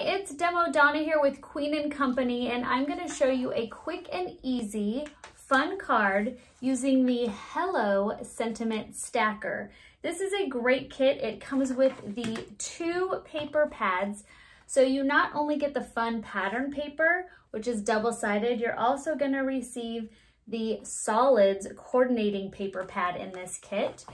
It's Demo Donna here with Queen & Company, and I'm gonna show you a quick and easy fun card using the Hello Sentiment Stacker. This is a great kit. It comes with the two paper pads, so you not only get the fun pattern paper, which is double-sided, you're also gonna receive the solids coordinating paper pad in this kit.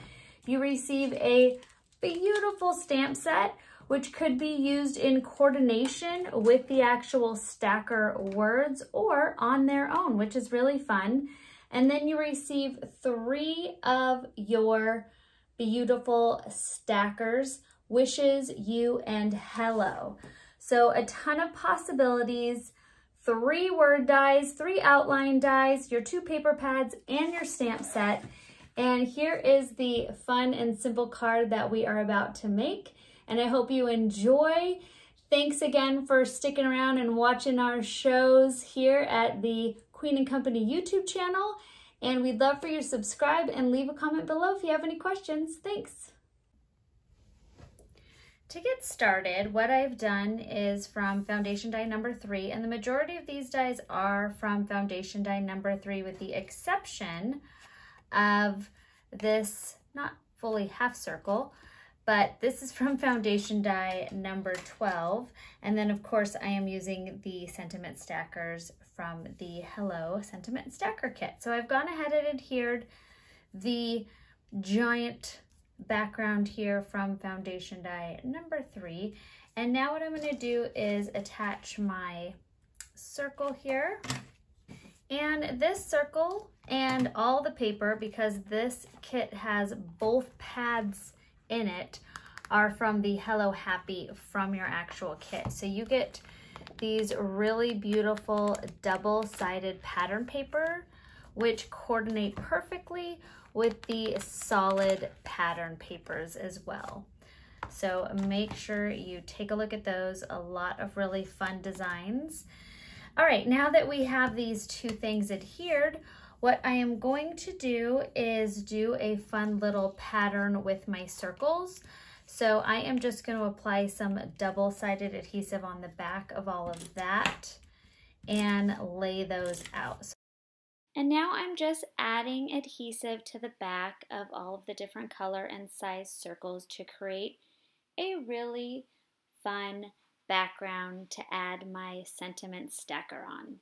You receive a beautiful stamp set which could be used in coordination with the actual stacker words or on their own, which is really fun. And then you receive three of your beautiful stackers, wishes, you, and hello. So a ton of possibilities, three word dies, three outline dies, your two paper pads, and your stamp set. And here is the fun and simple card that we are about to make and I hope you enjoy. Thanks again for sticking around and watching our shows here at the Queen & Company YouTube channel. And we'd love for you to subscribe and leave a comment below if you have any questions. Thanks. To get started, what I've done is from foundation die number three, and the majority of these dies are from foundation die number three with the exception of this, not fully half circle, but this is from foundation die number 12. And then of course I am using the sentiment stackers from the Hello Sentiment Stacker Kit. So I've gone ahead and adhered the giant background here from foundation die number three. And now what I'm gonna do is attach my circle here. And this circle and all the paper, because this kit has both pads in it are from the Hello Happy from your actual kit. So you get these really beautiful double-sided pattern paper, which coordinate perfectly with the solid pattern papers as well. So make sure you take a look at those. A lot of really fun designs. All right, now that we have these two things adhered, what I am going to do is do a fun little pattern with my circles. So I am just going to apply some double-sided adhesive on the back of all of that and lay those out. And now I'm just adding adhesive to the back of all of the different color and size circles to create a really fun background to add my sentiment stacker on.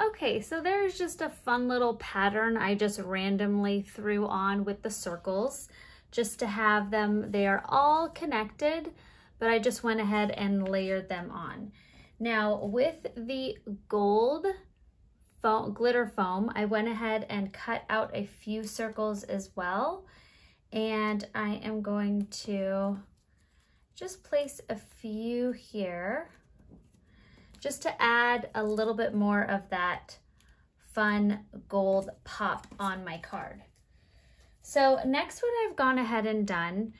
Okay, so there's just a fun little pattern I just randomly threw on with the circles just to have them, they are all connected, but I just went ahead and layered them on. Now with the gold foam, glitter foam, I went ahead and cut out a few circles as well. And I am going to just place a few here just to add a little bit more of that fun gold pop on my card. So next what I've gone ahead and done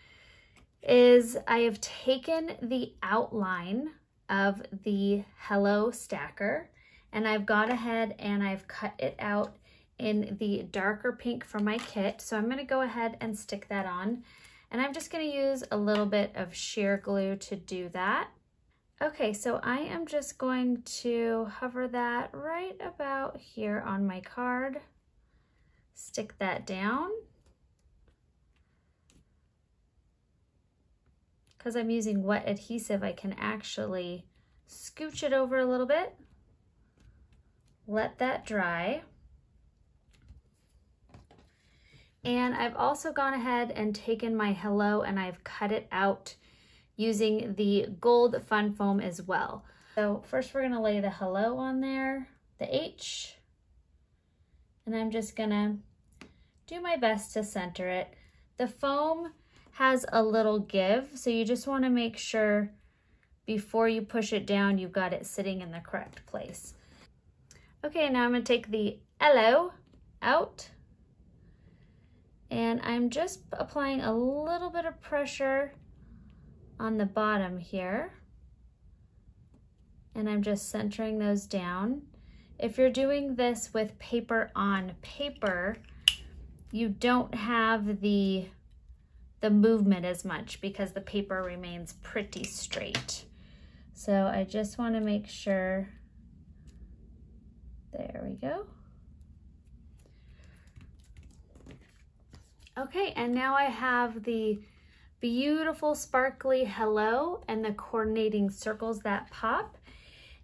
is I have taken the outline of the Hello Stacker and I've gone ahead and I've cut it out in the darker pink from my kit. So I'm gonna go ahead and stick that on. And I'm just gonna use a little bit of sheer glue to do that. Okay, so I am just going to hover that right about here on my card. Stick that down. Because I'm using wet adhesive, I can actually scooch it over a little bit. Let that dry. And I've also gone ahead and taken my hello and I've cut it out using the gold fun foam as well. So first we're gonna lay the hello on there, the H, and I'm just gonna do my best to center it. The foam has a little give, so you just wanna make sure before you push it down, you've got it sitting in the correct place. Okay, now I'm gonna take the hello out and I'm just applying a little bit of pressure on the bottom here. And I'm just centering those down. If you're doing this with paper on paper, you don't have the, the movement as much because the paper remains pretty straight. So I just want to make sure, there we go. Okay, and now I have the beautiful sparkly hello and the coordinating circles that pop.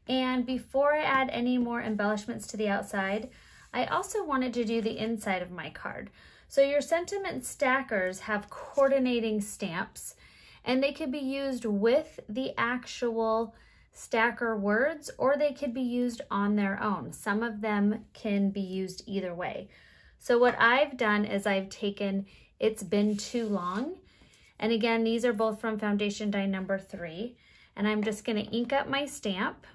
And before I add any more embellishments to the outside, I also wanted to do the inside of my card. So your sentiment stackers have coordinating stamps and they could be used with the actual stacker words or they could be used on their own. Some of them can be used either way. So what I've done is I've taken It's Been Too Long. And again, these are both from foundation die number three. And I'm just gonna ink up my stamp.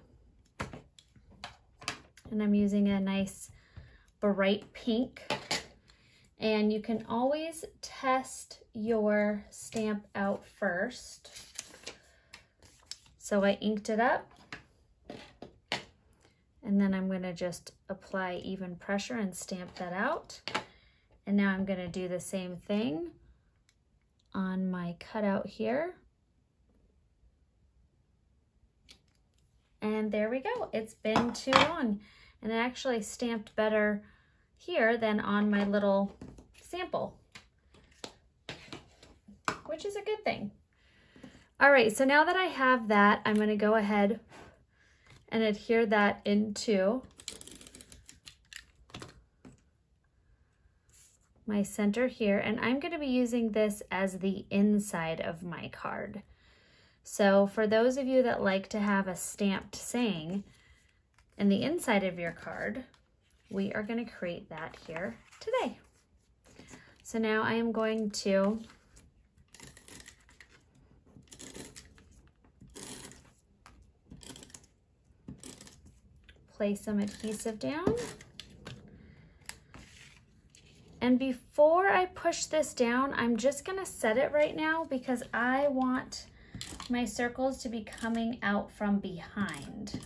And I'm using a nice bright pink. And you can always test your stamp out first. So I inked it up. And then I'm gonna just apply even pressure and stamp that out. And now I'm gonna do the same thing on my cutout here. And there we go. It's been too long. And it actually stamped better here than on my little sample, which is a good thing. All right, so now that I have that, I'm gonna go ahead and adhere that into my center here, and I'm gonna be using this as the inside of my card. So for those of you that like to have a stamped saying in the inside of your card, we are gonna create that here today. So now I am going to place some adhesive down. And before I push this down, I'm just gonna set it right now because I want my circles to be coming out from behind.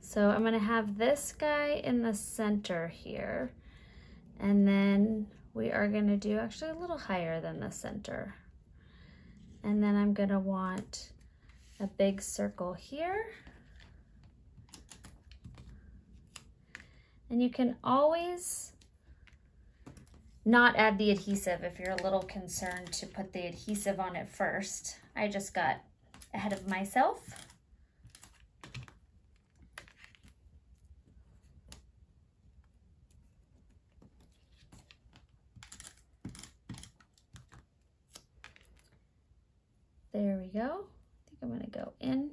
So I'm gonna have this guy in the center here. And then we are gonna do actually a little higher than the center. And then I'm gonna want a big circle here. And you can always not add the adhesive if you're a little concerned to put the adhesive on it first. I just got ahead of myself. There we go. I think I'm gonna go in.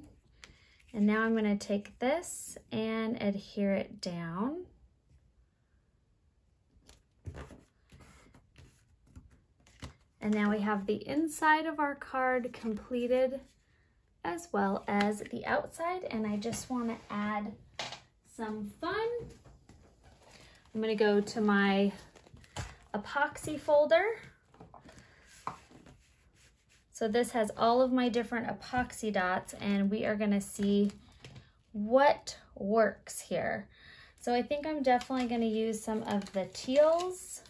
And now I'm gonna take this and adhere it down. And now we have the inside of our card completed as well as the outside. And I just wanna add some fun. I'm gonna go to my epoxy folder so this has all of my different epoxy dots and we are gonna see what works here. So I think I'm definitely gonna use some of the teals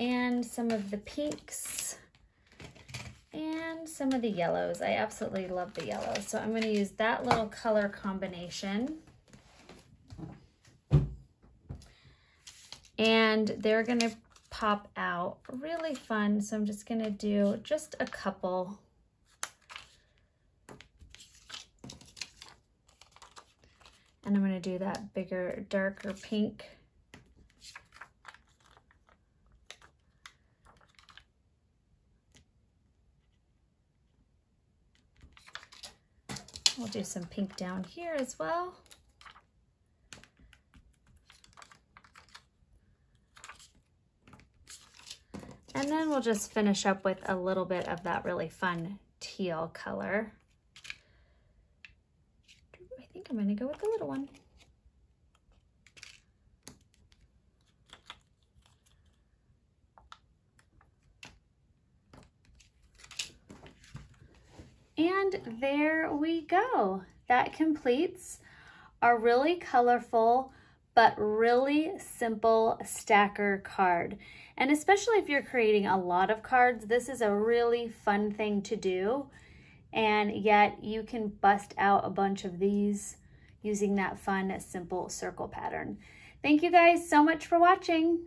and some of the pinks and some of the yellows. I absolutely love the yellows. So I'm gonna use that little color combination. And they're gonna pop out. Really fun. So I'm just gonna do just a couple. And I'm gonna do that bigger, darker pink. We'll do some pink down here as well. And then we'll just finish up with a little bit of that really fun teal color. I think I'm gonna go with the little one. And there we go. That completes our really colorful but really simple stacker card. And especially if you're creating a lot of cards, this is a really fun thing to do. and yet you can bust out a bunch of these using that fun, simple circle pattern. Thank you guys so much for watching.